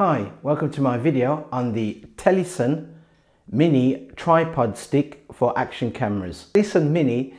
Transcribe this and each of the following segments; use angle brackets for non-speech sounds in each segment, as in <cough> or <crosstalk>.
Hi, welcome to my video on the Telesin Mini tripod stick for action cameras. Telesin Mini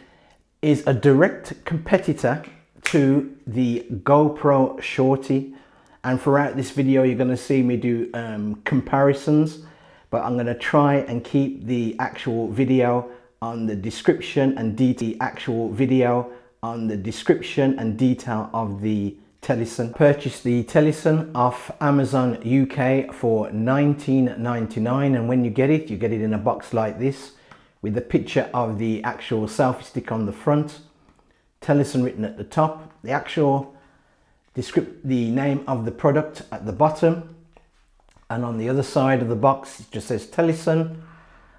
is a direct competitor to the GoPro Shorty and throughout this video you're going to see me do um, comparisons but I'm going to try and keep the actual video on the description and the actual video on the description and detail of the Telesin. Purchased the Telesin off Amazon UK for 19.99 and when you get it, you get it in a box like this with the picture of the actual selfie stick on the front, Telesin written at the top, the actual descript the name of the product at the bottom. And on the other side of the box it just says Telesin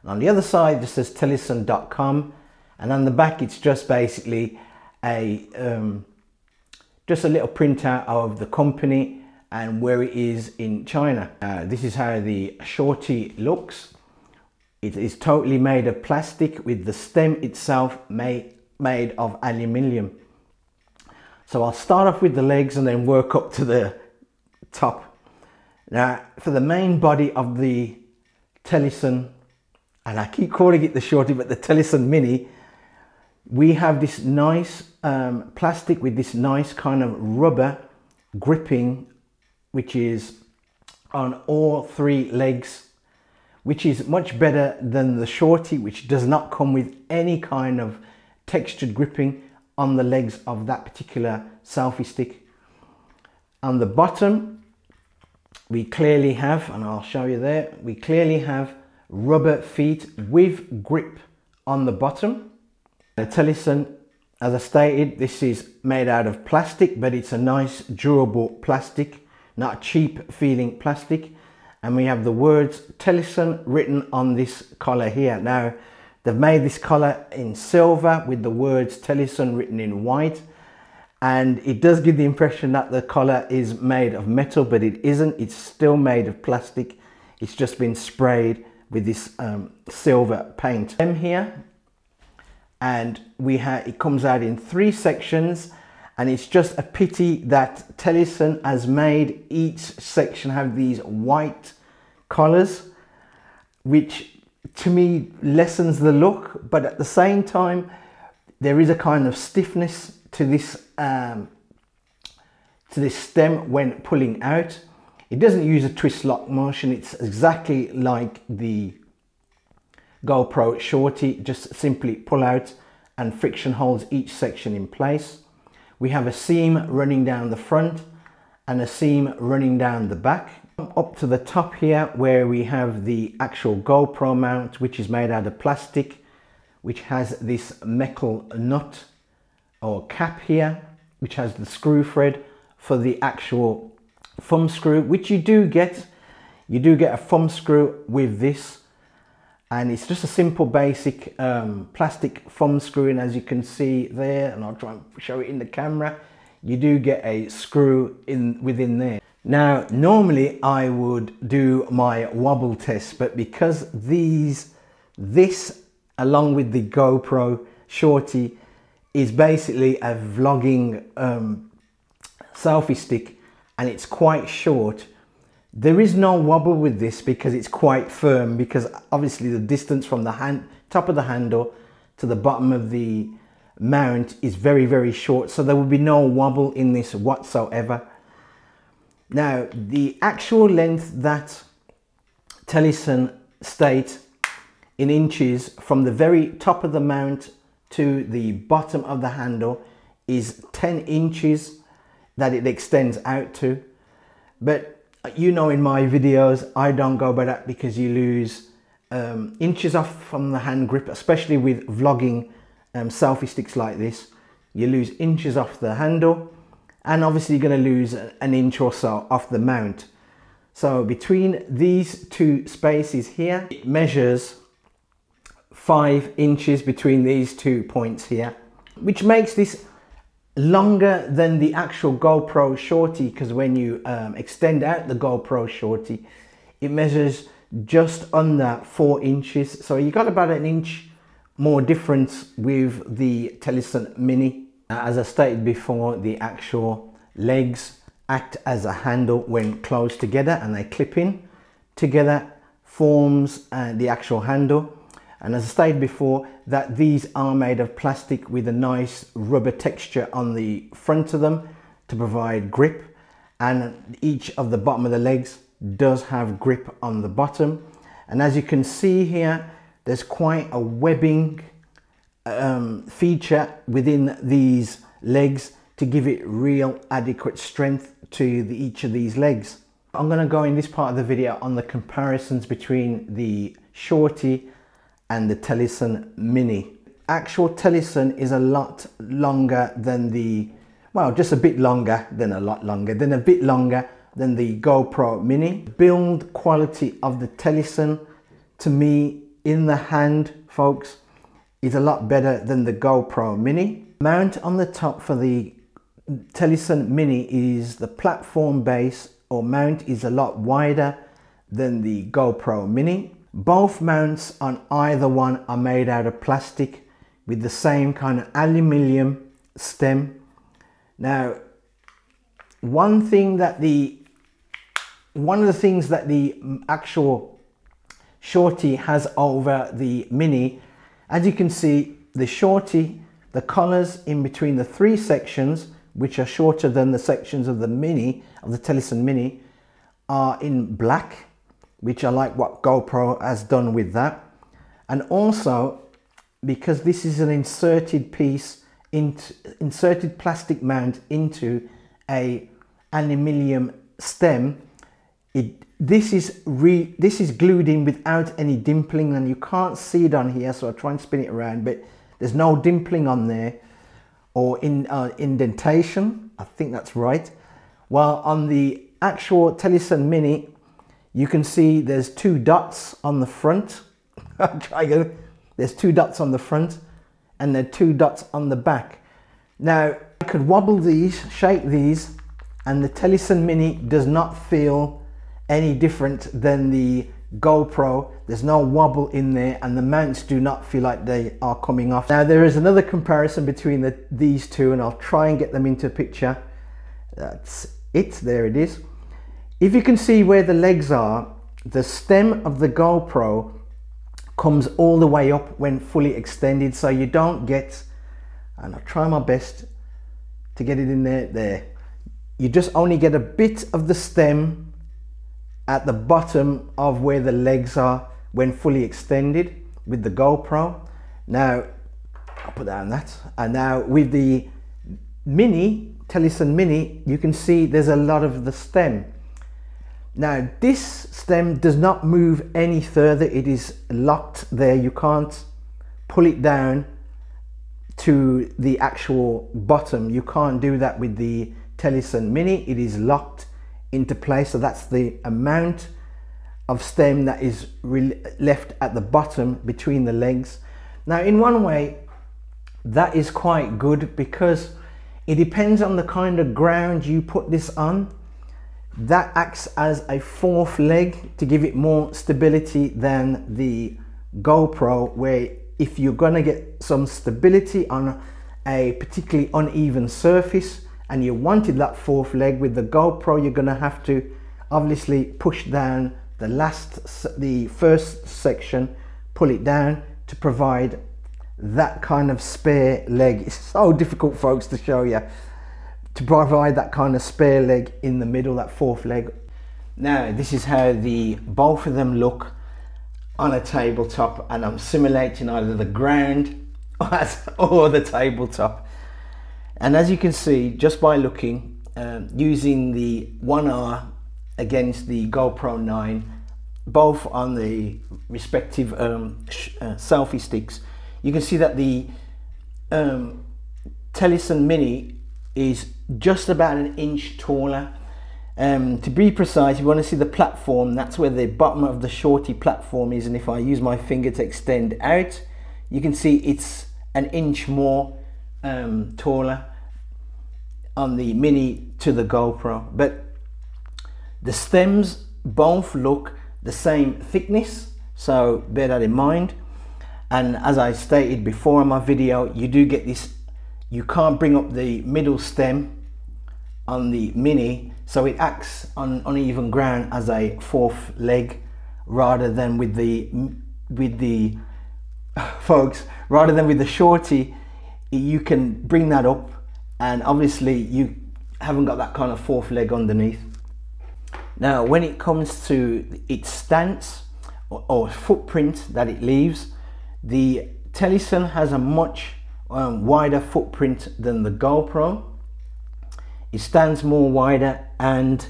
and on the other side it just says telesin.com and on the back it's just basically a um, just a little printout of the company and where it is in China. Uh, this is how the shorty looks. It is totally made of plastic with the stem itself made, made of aluminium. So I'll start off with the legs and then work up to the top. Now for the main body of the Telesin, and I keep calling it the shorty, but the Telesin Mini, we have this nice um, plastic with this nice kind of rubber gripping which is on all three legs which is much better than the shorty which does not come with any kind of textured gripping on the legs of that particular selfie stick. On the bottom we clearly have, and I'll show you there, we clearly have rubber feet with grip on the bottom Telesin, as I stated, this is made out of plastic, but it's a nice durable plastic, not cheap feeling plastic. And we have the words Telesin written on this collar here. Now, they've made this collar in silver with the words Telesin written in white. And it does give the impression that the collar is made of metal, but it isn't. It's still made of plastic. It's just been sprayed with this um, silver paint. M here and we have it comes out in three sections and it's just a pity that Telesin has made each section have these white collars which to me lessens the look but at the same time there is a kind of stiffness to this um, to this stem when pulling out. It doesn't use a twist lock motion. It's exactly like the GoPro Shorty, just simply pull out and friction holds each section in place. We have a seam running down the front and a seam running down the back. Up to the top here where we have the actual GoPro mount which is made out of plastic which has this metal nut or cap here which has the screw thread for the actual thumb screw which you do get you do get a thumb screw with this and it's just a simple basic um, plastic thumb screw and as you can see there. And I'll try and show it in the camera. You do get a screw in within there. Now normally I would do my wobble test but because these this along with the GoPro Shorty is basically a vlogging um, selfie stick and it's quite short there is no wobble with this because it's quite firm because obviously the distance from the hand, top of the handle to the bottom of the mount is very, very short. So there will be no wobble in this whatsoever. Now, the actual length that Telesin state in inches from the very top of the mount to the bottom of the handle is 10 inches that it extends out to. But you know in my videos I don't go by that because you lose um, inches off from the hand grip especially with vlogging um, selfie sticks like this. You lose inches off the handle and obviously you're going to lose an inch or so off the mount. So between these two spaces here it measures five inches between these two points here which makes this longer than the actual GoPro Shorty because when you um, extend out the GoPro Shorty it measures just under four inches. So you got about an inch more difference with the Telesin Mini. As I stated before the actual legs act as a handle when closed together and they clip in. Together forms uh, the actual handle and as I stated before that these are made of plastic with a nice rubber texture on the front of them to provide grip and each of the bottom of the legs does have grip on the bottom and as you can see here there's quite a webbing um, feature within these legs to give it real adequate strength to the, each of these legs. I'm going to go in this part of the video on the comparisons between the Shorty and the Telesin Mini. Actual Telesin is a lot longer than the, well, just a bit longer than a lot longer, than a bit longer than the GoPro Mini. Build quality of the Telesin to me in the hand, folks, is a lot better than the GoPro Mini. Mount on the top for the Telesin Mini is the platform base or mount is a lot wider than the GoPro Mini. Both mounts on either one are made out of plastic with the same kind of aluminium stem. Now, one thing that the one of the things that the actual Shorty has over the Mini, as you can see, the Shorty, the colors in between the three sections, which are shorter than the sections of the Mini, of the Telesin Mini, are in black, which I like what GoPro has done with that. And also, because this is an inserted piece, into, inserted plastic mount into a aluminium stem, it this is re this is glued in without any dimpling and you can't see it on here so I try and spin it around but there's no dimpling on there or in uh, indentation I think that's right while on the actual Telesin Mini you can see there's two dots on the front <laughs> try again there's two dots on the front and there are two dots on the back now I could wobble these shake these and the Telesin Mini does not feel any different than the GoPro. There's no wobble in there and the mounts do not feel like they are coming off. Now there is another comparison between the, these two and I'll try and get them into a picture. That's it, there it is. If you can see where the legs are, the stem of the GoPro comes all the way up when fully extended so you don't get, and I'll try my best to get it in there, there. You just only get a bit of the stem at the bottom of where the legs are when fully extended with the GoPro. Now, I'll put that on that. And now with the Mini, Telesin Mini, you can see there's a lot of the stem. Now, this stem does not move any further. It is locked there. You can't pull it down to the actual bottom. You can't do that with the Telesin Mini. It is locked into place. So that's the amount of stem that is left at the bottom between the legs. Now in one way that is quite good because it depends on the kind of ground you put this on. That acts as a fourth leg to give it more stability than the GoPro where if you're going to get some stability on a particularly uneven surface and you wanted that fourth leg with the GoPro, you're gonna have to obviously push down the last, the first section, pull it down to provide that kind of spare leg. It's so difficult folks to show you to provide that kind of spare leg in the middle, that fourth leg. Now, this is how the both of them look on a tabletop and I'm simulating either the ground <laughs> or the tabletop. And as you can see, just by looking, uh, using the 1R against the GoPro 9, both on the respective um, uh, selfie sticks, you can see that the um, Telesin Mini is just about an inch taller. Um, to be precise, you want to see the platform, that's where the bottom of the shorty platform is. And if I use my finger to extend out, you can see it's an inch more um, taller on the Mini to the GoPro. But the stems both look the same thickness, so bear that in mind. And as I stated before in my video, you do get this, you can't bring up the middle stem on the Mini, so it acts on uneven ground as a fourth leg rather than with the with the <laughs> folks rather than with the shorty you can bring that up and obviously you haven't got that kind of fourth leg underneath. Now when it comes to its stance or, or footprint that it leaves the Telesin has a much um, wider footprint than the GoPro it stands more wider and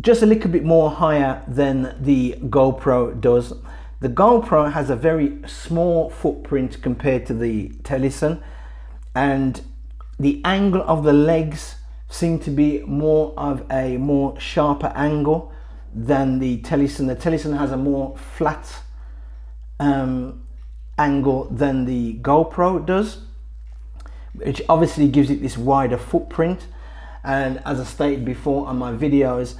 just a little bit more higher than the GoPro does. The GoPro has a very small footprint compared to the Telesin and the angle of the legs seem to be more of a more sharper angle than the Telesin. The Telesin has a more flat um, angle than the GoPro does, which obviously gives it this wider footprint. And as I stated before on my videos,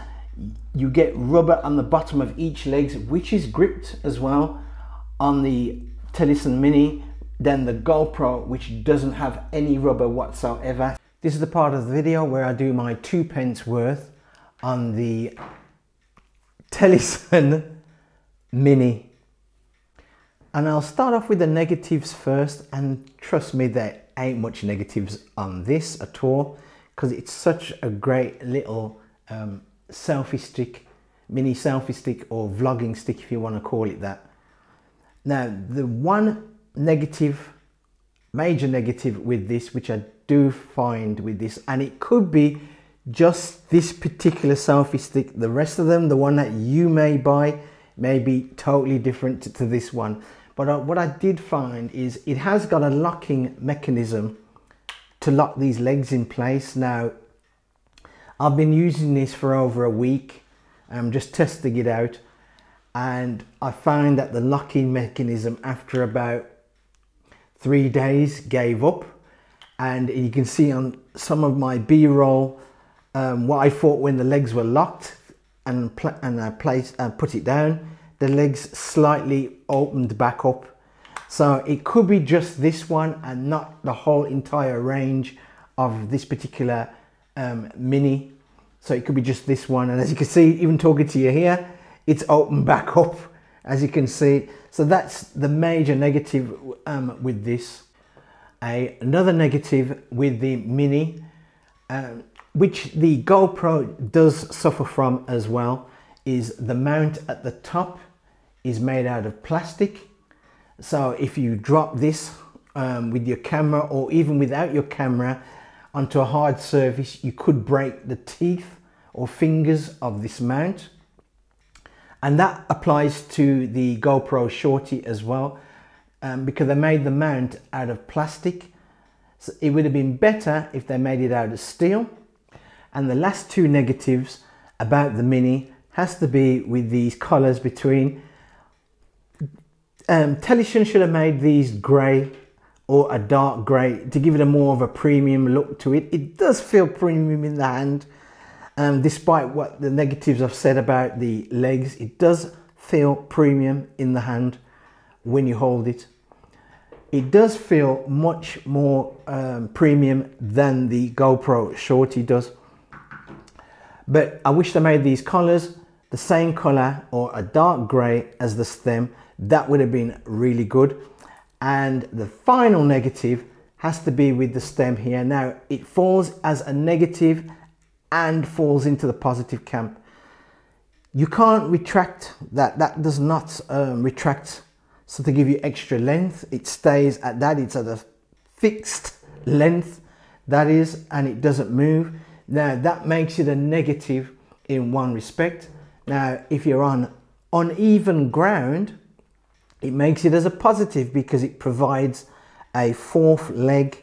you get rubber on the bottom of each leg which is gripped as well on the Telesin Mini than the GoPro which doesn't have any rubber whatsoever. This is the part of the video where I do my two pence worth on the Telesin <laughs> Mini. And I'll start off with the negatives first and trust me there ain't much negatives on this at all because it's such a great little um, selfie stick, mini selfie stick or vlogging stick if you want to call it that. Now the one negative, major negative with this, which I do find with this, and it could be just this particular selfie stick, the rest of them, the one that you may buy, may be totally different to this one. But uh, what I did find is it has got a locking mechanism to lock these legs in place. Now, I've been using this for over a week. I'm just testing it out and I found that the locking mechanism after about three days gave up and you can see on some of my b-roll um, what I thought when the legs were locked and, and I placed, uh, put it down the legs slightly opened back up so it could be just this one and not the whole entire range of this particular um, mini. So it could be just this one. And as you can see, even talking to you here, it's open back up, as you can see. So that's the major negative um, with this. A, another negative with the Mini, um, which the GoPro does suffer from as well, is the mount at the top is made out of plastic. So if you drop this um, with your camera or even without your camera, onto a hard surface, you could break the teeth or fingers of this mount. And that applies to the GoPro Shorty as well, um, because they made the mount out of plastic. So it would have been better if they made it out of steel. And the last two negatives about the Mini has to be with these colors between um, Telesin should have made these grey or a dark grey to give it a more of a premium look to it. It does feel premium in the hand, um, despite what the negatives I've said about the legs. It does feel premium in the hand when you hold it. It does feel much more um, premium than the GoPro Shorty does. But I wish they made these colors the same color or a dark gray as the stem. That would have been really good. And the final negative has to be with the stem here. Now it falls as a negative and falls into the positive camp. You can't retract that. That does not um, retract. So to give you extra length, it stays at that. It's at a fixed length that is, and it doesn't move. Now that makes it a negative in one respect. Now, if you're on uneven ground, it makes it as a positive because it provides a fourth leg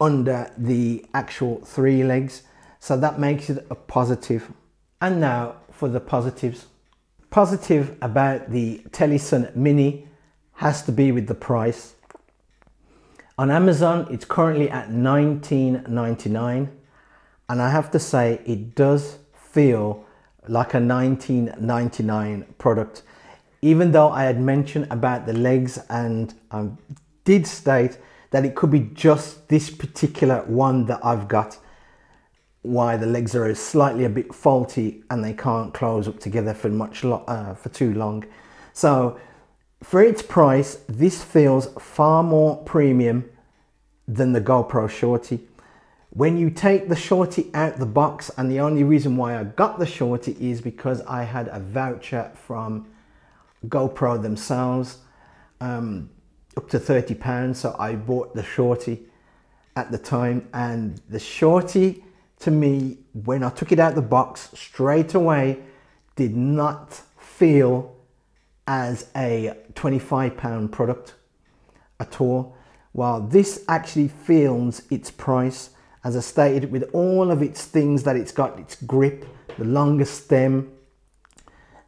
under the actual three legs. So that makes it a positive. And now for the positives. Positive about the Telesin Mini has to be with the price. On Amazon, it's currently at $19.99. And I have to say, it does feel like a 1999 product even though I had mentioned about the legs and I did state that it could be just this particular one that I've got why the legs are slightly a bit faulty and they can't close up together for much uh, for too long. So for its price, this feels far more premium than the GoPro Shorty. When you take the Shorty out the box, and the only reason why I got the Shorty is because I had a voucher from GoPro themselves, um, up to 30 pounds. So I bought the Shorty at the time and the Shorty to me, when I took it out the box straight away, did not feel as a 25 pound product at all. While this actually feels its price, as I stated, with all of its things that it's got, its grip, the longer stem,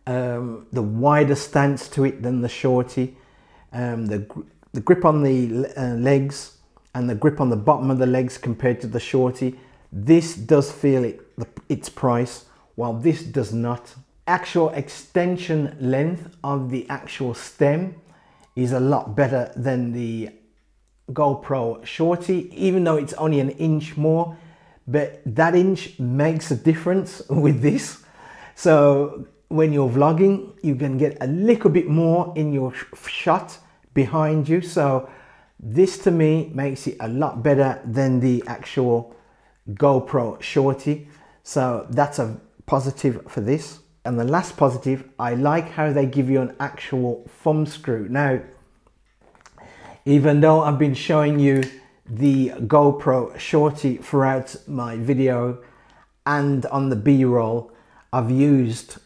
um, the wider stance to it than the shorty, um, the, the grip on the uh, legs and the grip on the bottom of the legs compared to the shorty this does feel it, its price, while this does not. Actual extension length of the actual stem is a lot better than the GoPro Shorty, even though it's only an inch more, but that inch makes a difference <laughs> with this. So when you're vlogging, you can get a little bit more in your shot behind you. So this to me makes it a lot better than the actual GoPro Shorty. So that's a positive for this. And the last positive, I like how they give you an actual thumb screw. Now, even though I've been showing you the GoPro Shorty throughout my video and on the B-roll, I've used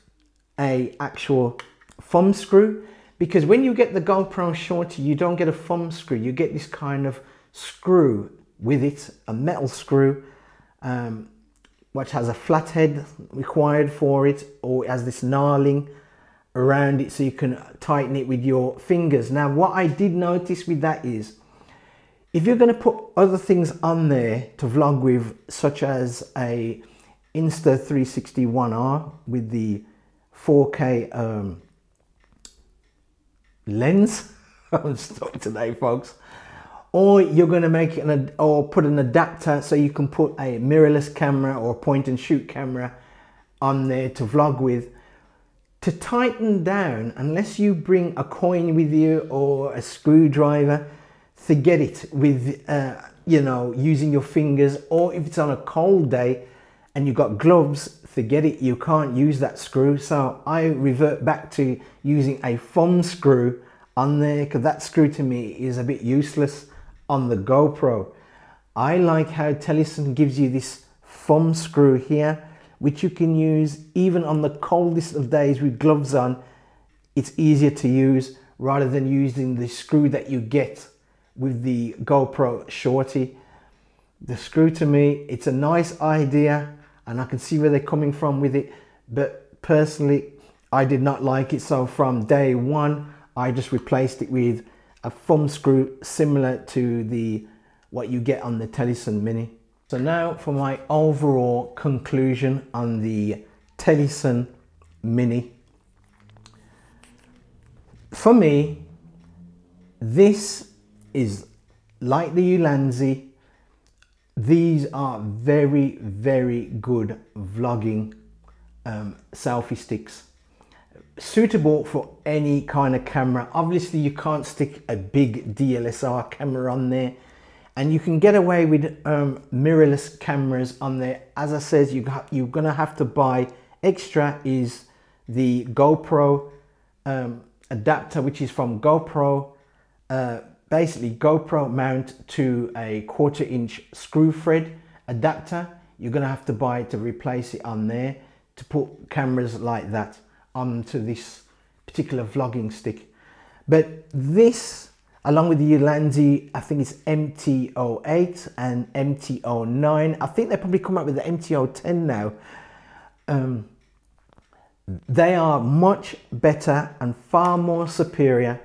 a actual thumb screw because when you get the GoPro Shorty, you don't get a thumb screw. You get this kind of screw with it, a metal screw um, which has a flat head required for it or it has this knurling around it so you can tighten it with your fingers. Now what I did notice with that is if you're going to put other things on there to vlog with such as a Insta360 One R with the 4K um, lens, <laughs> I'm stuck today folks, or you're going to make an or put an adapter so you can put a mirrorless camera or point and shoot camera on there to vlog with. To tighten down unless you bring a coin with you or a screwdriver forget it with uh, you know using your fingers or if it's on a cold day and you've got gloves forget it you can't use that screw so I revert back to using a thumb screw on there because that screw to me is a bit useless on the GoPro. I like how Telesin gives you this thumb screw here, which you can use even on the coldest of days with gloves on. It's easier to use rather than using the screw that you get with the GoPro Shorty. The screw to me, it's a nice idea and I can see where they're coming from with it. But personally, I did not like it. So from day one, I just replaced it with a thumb screw similar to the what you get on the Telesin Mini. So now for my overall conclusion on the Telesin Mini. For me, this is like the Ulanzi. These are very, very good vlogging um, selfie sticks suitable for any kind of camera. Obviously you can't stick a big DSLR camera on there and you can get away with um, mirrorless cameras on there. As I said, you got, you're gonna have to buy extra is the GoPro um, adapter, which is from GoPro, uh, basically GoPro mount to a quarter inch screw thread adapter. You're gonna have to buy it to replace it on there to put cameras like that onto this particular vlogging stick. But this, along with the Ulanzi, I think it's MT08 and MT09. I think they probably come up with the MT010 now. Um, they are much better and far more superior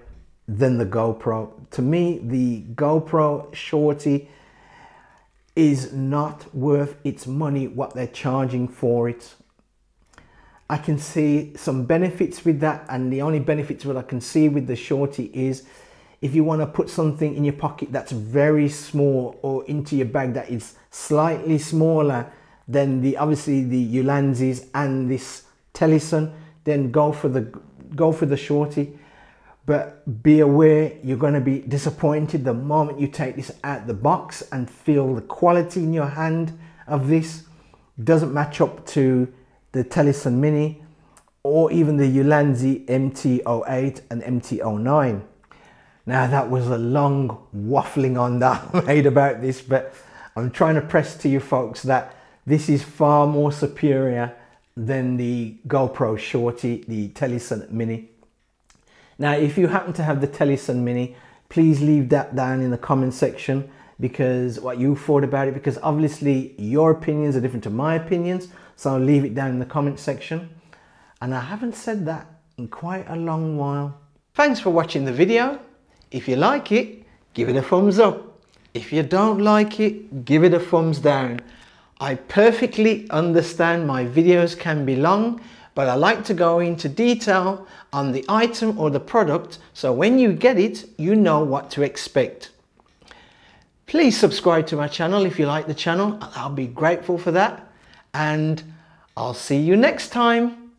than the GoPro. To me, the GoPro Shorty is not worth its money what they're charging for it I can see some benefits with that and the only benefits what I can see with the shorty is if you want to put something in your pocket that's very small or into your bag that is slightly smaller than the obviously the Ulanzis and this Telesin, then go for the go for the shorty. But be aware you're going to be disappointed the moment you take this out the box and feel the quality in your hand of this doesn't match up to the Telesin Mini or even the Ulanzi MT08 and MT09. Now that was a long waffling on that I made about this, but I'm trying to press to you folks that this is far more superior than the GoPro Shorty, the Telesin Mini. Now, if you happen to have the Telesin Mini, please leave that down in the comment section because what you thought about it, because obviously your opinions are different to my opinions. So I'll leave it down in the comment section. And I haven't said that in quite a long while. Thanks for watching the video. If you like it, give it a thumbs up. If you don't like it, give it a thumbs down. I perfectly understand my videos can be long, but I like to go into detail on the item or the product so when you get it, you know what to expect. Please subscribe to my channel if you like the channel. I'll be grateful for that. And I'll see you next time.